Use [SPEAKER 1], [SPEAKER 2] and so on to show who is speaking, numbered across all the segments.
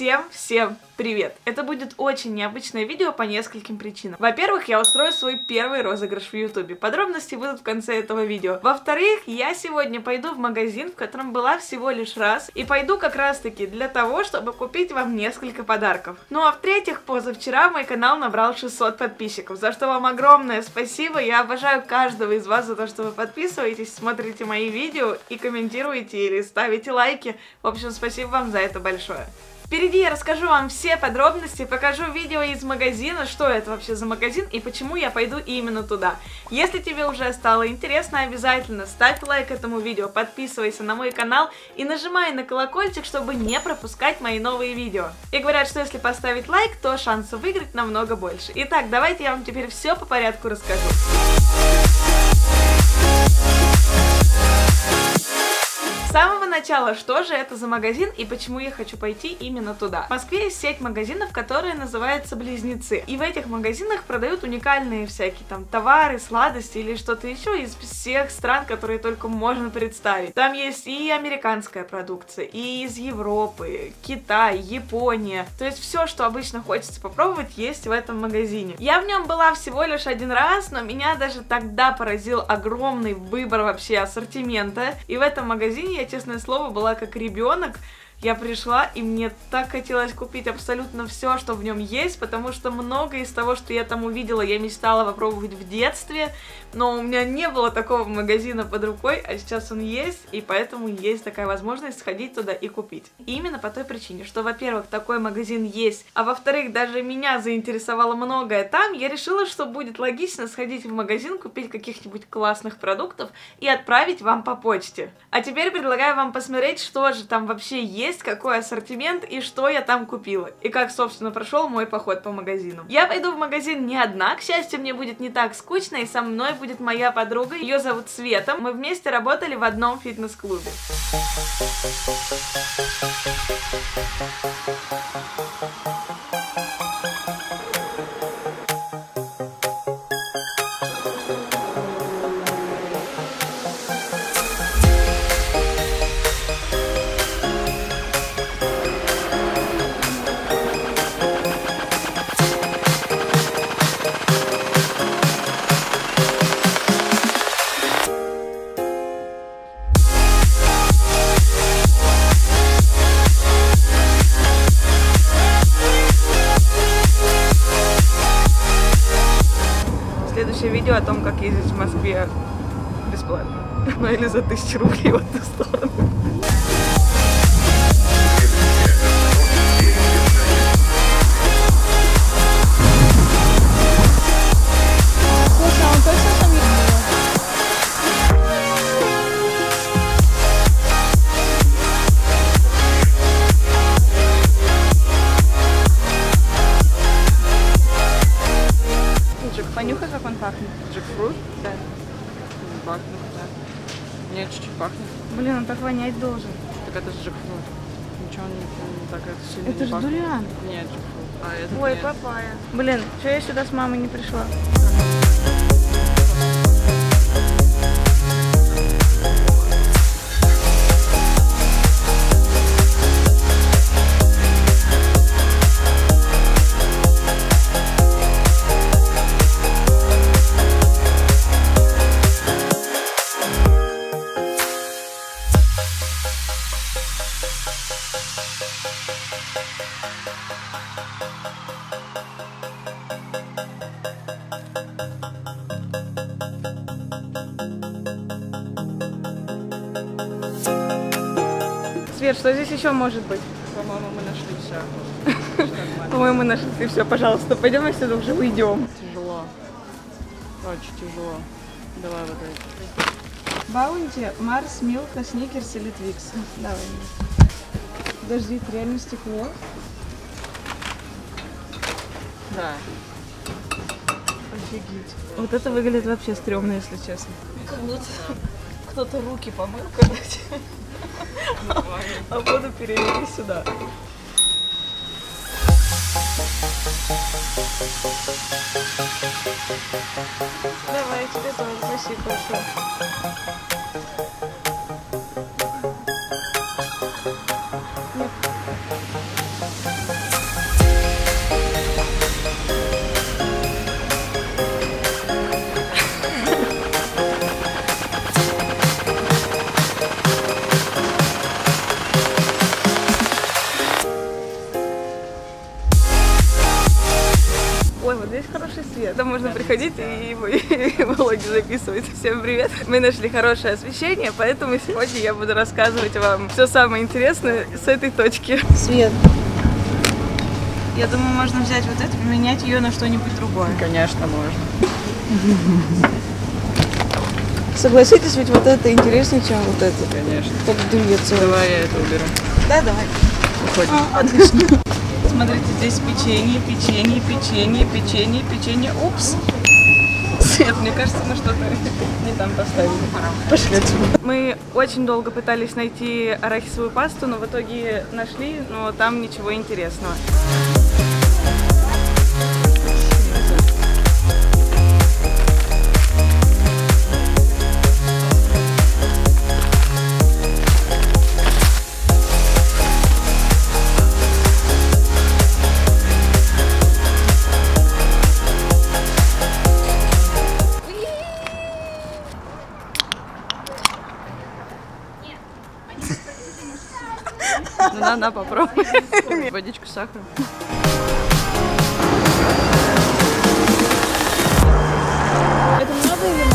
[SPEAKER 1] Всем-всем привет! Это будет очень необычное видео по нескольким причинам. Во-первых, я устрою свой первый розыгрыш в ютубе. Подробности будут в конце этого видео. Во-вторых, я сегодня пойду в магазин, в котором была всего лишь раз, и пойду как раз таки для того, чтобы купить вам несколько подарков. Ну а в-третьих, позавчера мой канал набрал 600 подписчиков, за что вам огромное спасибо. Я обожаю каждого из вас за то, что вы подписываетесь, смотрите мои видео и комментируете или ставите лайки. В общем, спасибо вам за это большое. Впереди я расскажу вам все подробности, покажу видео из магазина, что это вообще за магазин и почему я пойду именно туда. Если тебе уже стало интересно, обязательно ставь лайк этому видео, подписывайся на мой канал и нажимай на колокольчик, чтобы не пропускать мои новые видео. И говорят, что если поставить лайк, то шансов выиграть намного больше. Итак, давайте я вам теперь все по порядку расскажу. Начала, что же это за магазин и почему я хочу пойти именно туда. В Москве есть сеть магазинов, которая называется Близнецы. И в этих магазинах продают уникальные всякие там товары, сладости или что-то еще из всех стран, которые только можно представить. Там есть и американская продукция, и из Европы, Китай, Япония. То есть все, что обычно хочется попробовать, есть в этом магазине. Я в нем была всего лишь один раз, но меня даже тогда поразил огромный выбор вообще ассортимента. И в этом магазине я, честное слово, была как ребенок, я пришла, и мне так хотелось купить абсолютно все, что в нем есть, потому что многое из того, что я там увидела, я мечтала попробовать в детстве, но у меня не было такого магазина под рукой, а сейчас он есть, и поэтому есть такая возможность сходить туда и купить. И именно по той причине, что, во-первых, такой магазин есть, а во-вторых, даже меня заинтересовало многое там, я решила, что будет логично сходить в магазин, купить каких-нибудь классных продуктов и отправить вам по почте. А теперь предлагаю вам посмотреть, что же там вообще есть, есть, какой ассортимент и что я там купила. И как, собственно, прошел мой поход по магазину. Я пойду в магазин не одна, к счастью, мне будет не так скучно, и со мной будет моя подруга, ее зовут Света. Мы вместе работали в одном фитнес-клубе. Видео о том, как ездить в Москве бесплатно. Ну или за тысячу рублей в эту сторону. Блин, он так вонять должен.
[SPEAKER 2] Так это же джекфрут. Ничего не, не так это сильно
[SPEAKER 1] Это же дуриан.
[SPEAKER 2] Нет, джекфрут. А это
[SPEAKER 1] Ой,
[SPEAKER 2] нет.
[SPEAKER 1] папая. Блин, что я сюда с мамой не пришла? Свет, что здесь еще может быть?
[SPEAKER 2] По-моему, мы нашли все.
[SPEAKER 1] По-моему, нашли все. Пожалуйста, пойдем отсюда уже уйдем.
[SPEAKER 2] Тяжело. Очень тяжело. Давай вот это.
[SPEAKER 1] Баунти, Марс, Милка, Сникерс или Твикс. Давай. Подожди, это реально стекло?
[SPEAKER 2] Да.
[SPEAKER 1] Офигеть. Вот это выглядит вообще стрёмно, если честно. Кто-то руки помыл, короче. А воду перелили сюда. Давай, Там можно приходить и влоги записывать. Всем привет. Мы нашли хорошее освещение, поэтому сегодня я буду рассказывать вам все самое интересное с этой точки.
[SPEAKER 2] Свет.
[SPEAKER 1] Я думаю, можно взять вот это, поменять ее на что-нибудь другое.
[SPEAKER 2] Конечно, можно. Согласитесь, ведь вот это интереснее, чем вот это.
[SPEAKER 3] Конечно.
[SPEAKER 2] Как дуется.
[SPEAKER 3] Давай я это уберу.
[SPEAKER 1] Да, давай.
[SPEAKER 3] Уходим.
[SPEAKER 1] А, отлично. Смотрите, здесь печенье, печенье, печенье, печенье, печенье. Упс. Свет, мне кажется, мы что-то не там поставили.
[SPEAKER 2] Отсюда.
[SPEAKER 1] Мы очень долго пытались найти арахисовую пасту, но в итоге нашли, но там ничего интересного.
[SPEAKER 2] Ну, на, на, попробуй. Водичку с сахаром. Это много или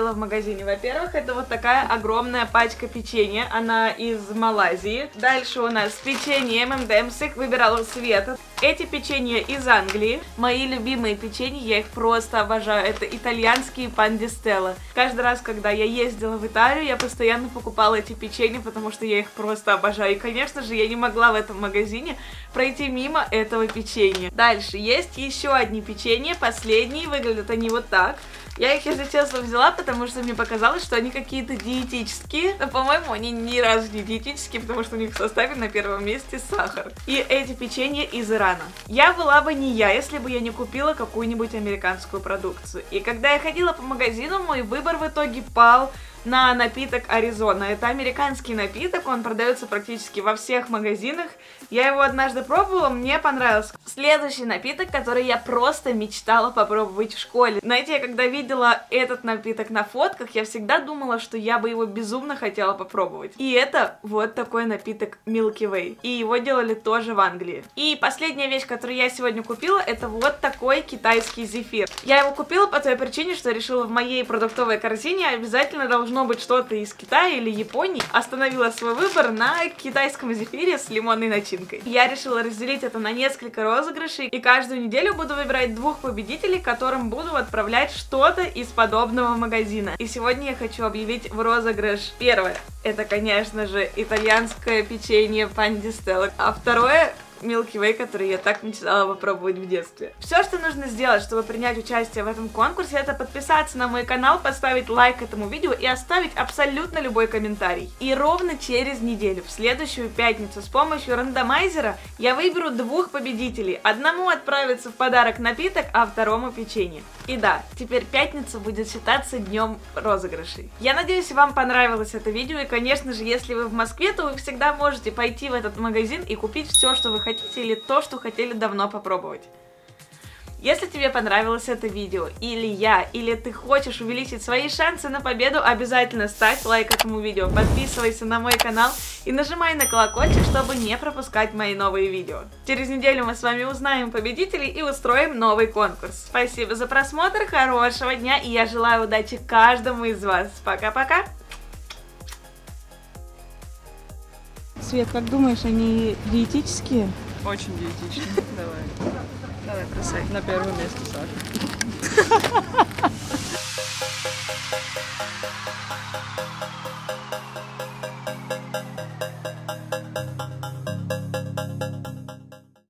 [SPEAKER 1] купила в магазине? Во-первых, это вот такая огромная пачка печенья. Она из Малайзии. Дальше у нас печенье M&M's. Их выбирала Света. Эти печенья из Англии. Мои любимые печенья, я их просто обожаю. Это итальянские пандистелла. Каждый раз, когда я ездила в Италию, я постоянно покупала эти печенья, потому что я их просто обожаю. И, конечно же, я не могла в этом магазине пройти мимо этого печенья. Дальше есть еще одни печенья. Последние. Выглядят они вот так. Я их, если честно, взяла, потому что мне показалось, что они какие-то диетические. Но, по-моему, они ни разу не диетические, потому что у них в составе на первом месте сахар. И эти печенья из Ирана. Я была бы не я, если бы я не купила какую-нибудь американскую продукцию. И когда я ходила по магазину, мой выбор в итоге пал на напиток Аризона. Это американский напиток, он продается практически во всех магазинах. Я его однажды пробовала, мне понравился. Следующий напиток, который я просто мечтала попробовать в школе. Знаете, я когда видела этот напиток на фотках, я всегда думала, что я бы его безумно хотела попробовать. И это вот такой напиток Milky Way. И его делали тоже в Англии. И последняя вещь, которую я сегодня купила, это вот такой китайский зефир. Я его купила по той причине, что решила в моей продуктовой корзине обязательно должно быть что-то из Китая или Японии. Остановила свой выбор на китайском зефире с лимонной начинкой. Я решила разделить это на несколько розыгрышей, и каждую неделю буду выбирать двух победителей, которым буду отправлять что-то из подобного магазина. И сегодня я хочу объявить в розыгрыш первое. Это, конечно же, итальянское печенье пандистелла. А второе Milky Way, который я так мечтала попробовать в детстве. Все, что нужно сделать, чтобы принять участие в этом конкурсе, это подписаться на мой канал, поставить лайк этому видео и оставить абсолютно любой комментарий. И ровно через неделю, в следующую пятницу, с помощью рандомайзера я выберу двух победителей. Одному отправится в подарок напиток, а второму печенье. И да, теперь пятница будет считаться днем розыгрышей. Я надеюсь, вам понравилось это видео, и, конечно же, если вы в Москве, то вы всегда можете пойти в этот магазин и купить все, что вы хотите хотите или то, что хотели давно попробовать. Если тебе понравилось это видео, или я, или ты хочешь увеличить свои шансы на победу, обязательно ставь лайк этому видео, подписывайся на мой канал и нажимай на колокольчик, чтобы не пропускать мои новые видео. Через неделю мы с вами узнаем победителей и устроим новый конкурс. Спасибо за просмотр, хорошего дня, и я желаю удачи каждому из вас. Пока-пока!
[SPEAKER 2] Свет, как думаешь, они диетические?
[SPEAKER 3] Очень диетично. Давай.
[SPEAKER 1] Давай, бросай.
[SPEAKER 3] На первом месте сахар.